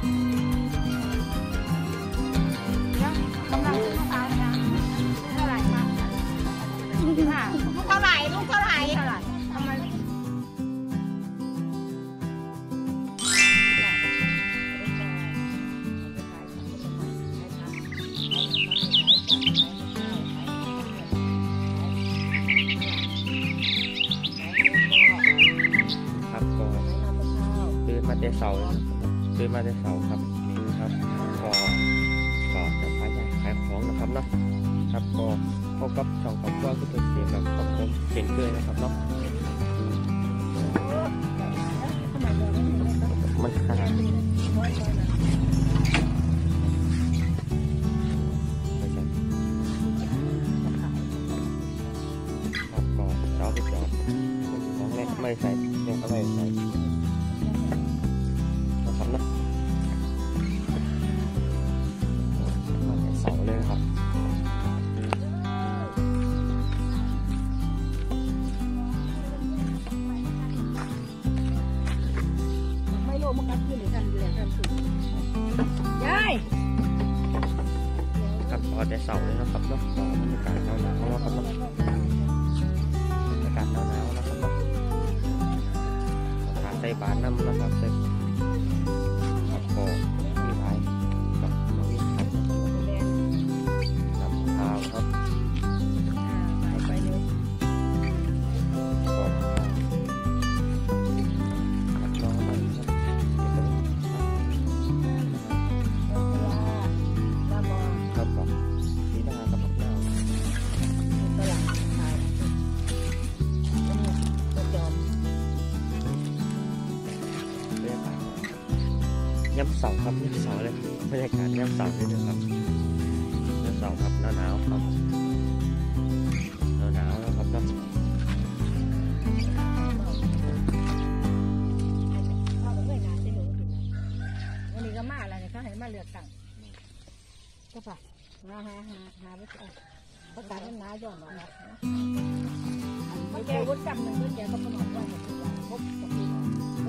เท่าไหร่ลูกเท่าไหร่ลูกเท่าไหร่เท่าไหร่ทำไมครับก็ตื่นมาแต่เสาร์ ซื้อมาได้เสาร์ครับนี่นะครับก็ก็จะพายใหญ่ขายของนะครับเนาะครับก็พบกับช่องของว่าคุณตัวเสียง ขาใครับย่ำเสาเลยบรรยากาศย่ำเสาเลยนะครับย่ำเสาครับหนาวหนาวๆครับหนาวหนาวๆแล้วครับเนาะวันนี้ก็มาอะไรเนี่ยเขาให้มาเลือกตั้งก็ป่ะหาหาหาหาไปเอาประกาศมันหนาย้อนออกมามันแกวุฒิจำหนึ่งเพื่อนแกก็มาบอกว่าเนี่ยคือว่าพ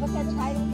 ผู้ปล่อ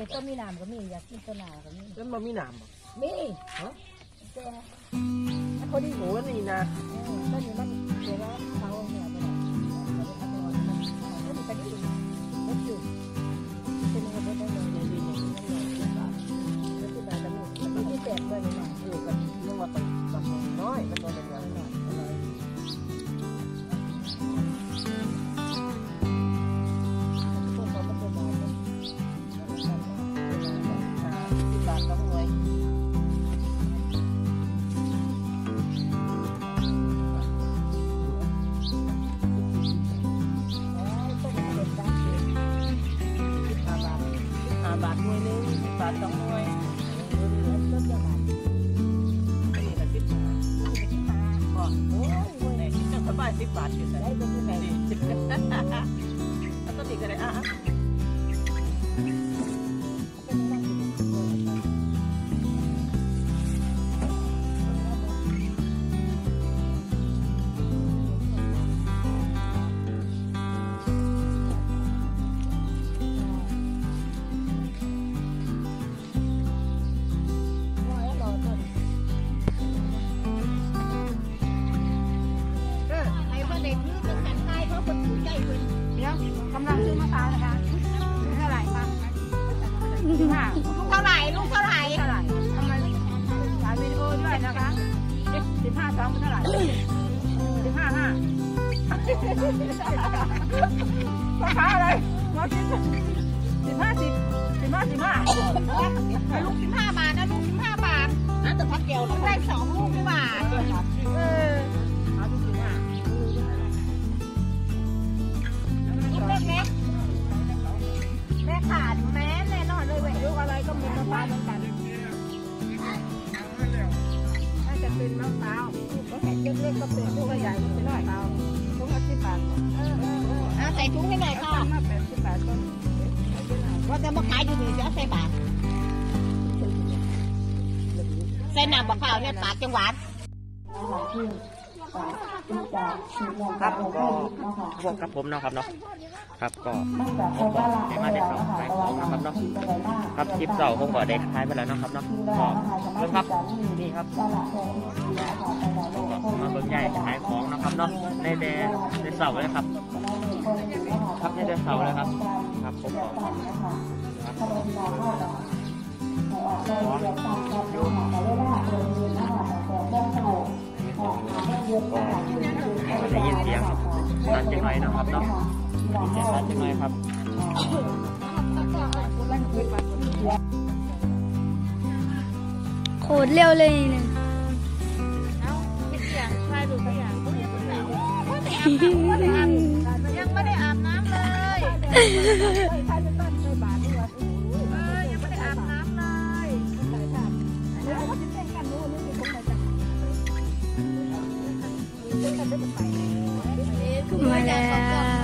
นั่นเด็กก็มีน้ำก็มีอยากกินตัวหนาก็มีแล้วมันมีหนามบ่มีแต่คนที่โอ้นี่นะก็นี่มันเดี๋ยวว่า สิบบ สิบห้าลูกเท่าไหร่ลูกเท่าไหร่เท่าไหร่ทำไมถ่ายวิดีโอด้วยนะคะสิบห้าสองเป็นเท่าไหร่สิบห้าห้ามะพร้าวอะไรมาสิสิบห้าสิบสิบห้าสิบห้าลูกสิบห้าบาทนะลูกสิบห้าบาทนะแต่พักแก้วมันะนได้สองลูก ถุงให้หน่อยค่ะเอามาแปดสิบบาทก็ว่าจะมาขายอยู่นี่จะเอาใส่บาทใส่น้ำมะพร้าวเนี่ยปากจังหวัด ครับก็พวกกับผมเนาะครับเนาะครับก็ผมก็ได้มาได้สองขายของนะครับเนาะครับคลิปเสาร์ผมก็ได้ท้ายไปแล้วเนาะครับเนาะก็เบิ่งครับนี่ครับก็มาเบิ่งใหญ่ขายของนะครับเนาะในแดนในเสาร์เลยครับ ครับในแดนเสาร์เลยครับ ครับผมก็ครับ ก็ได้ยินเสียงสันจังไรเนาะครับเนาะยินเสียงสันจังไรครับโคตรเร็วเลยเนี่ยยังไม่ได้อาบน้ำเลย มา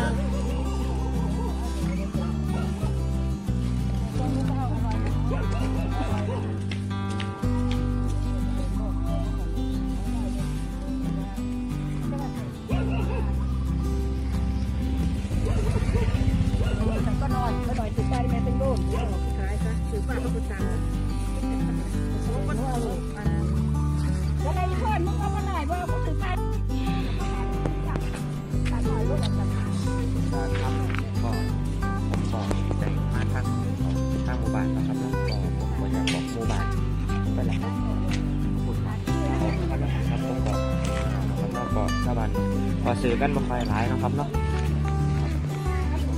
อกันบ่ค่อยหลายนะครับเนาะ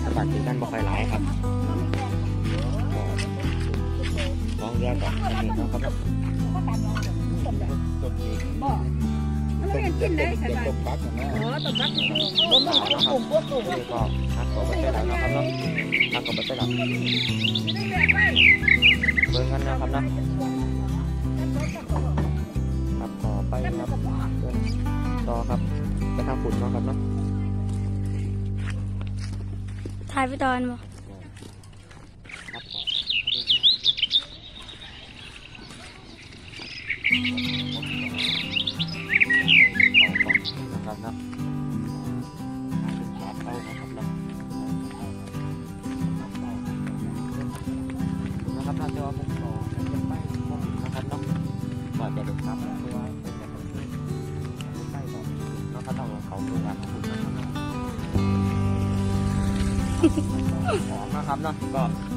ชาวบ้านซื้อกันบ่ค่อยหลายครับก็ลองเรียกก่อนอันนี้เนาะครับเนาะมันไม่กินได้ใช่ไหมอ๋อตบรับผมก็กลุ่มพวกกลุ่มนี่ก็ทักก็บ่ได้หลับนะครับเนาะทักก็บ่ได้หลับเบิ่งกันนะครับเนาะครับต่อไปครับเดิน ต่อครับไปทางฝุ่นเนาะครับเนาะถ่ายไปตอนบ่ครับต่อนะครับนะเข้านะครับนะนะครับน่าจะว่าผม นะครับเนาะก็ไปครับ